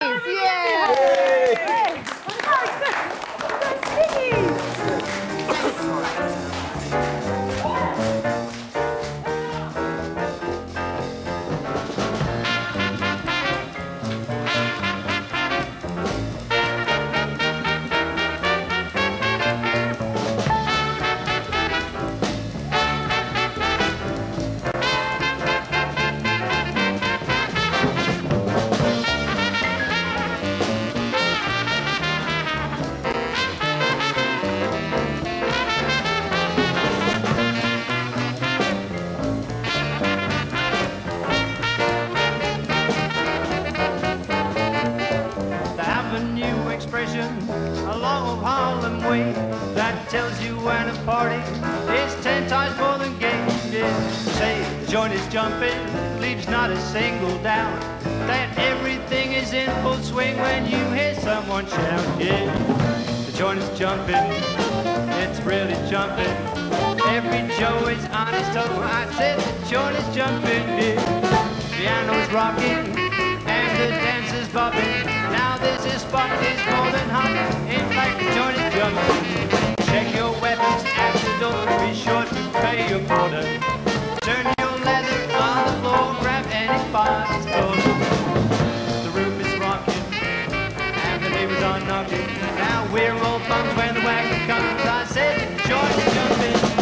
They expression along Harlem way that tells you when a party is ten times more than gay. Yeah. Say the joint is jumping, leaves not a single doubt that everything is in full swing when you hear someone shout. Yeah, the joint is jumping, it's really jumping. Every Joe is on his toe. I said the joint is jumping. Yeah. Piano's rocking and the dance is bobbing. Now this is spot is hot. In fact, the is jumping. Check your weapons at the door. Be sure to pay your quota. Turn your leather on the floor. Grab any anybody's coat. The roof is rocking and the neighbors are knocking. Now we're all bums when the wagon comes. I said the joint is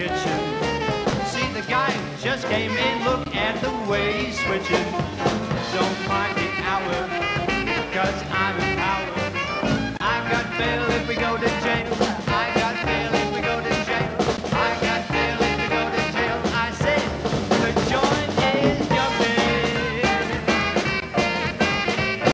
kitchen. See the guy who just came in, look at the way he's switching. Don't mind the hour, cause I